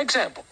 Example.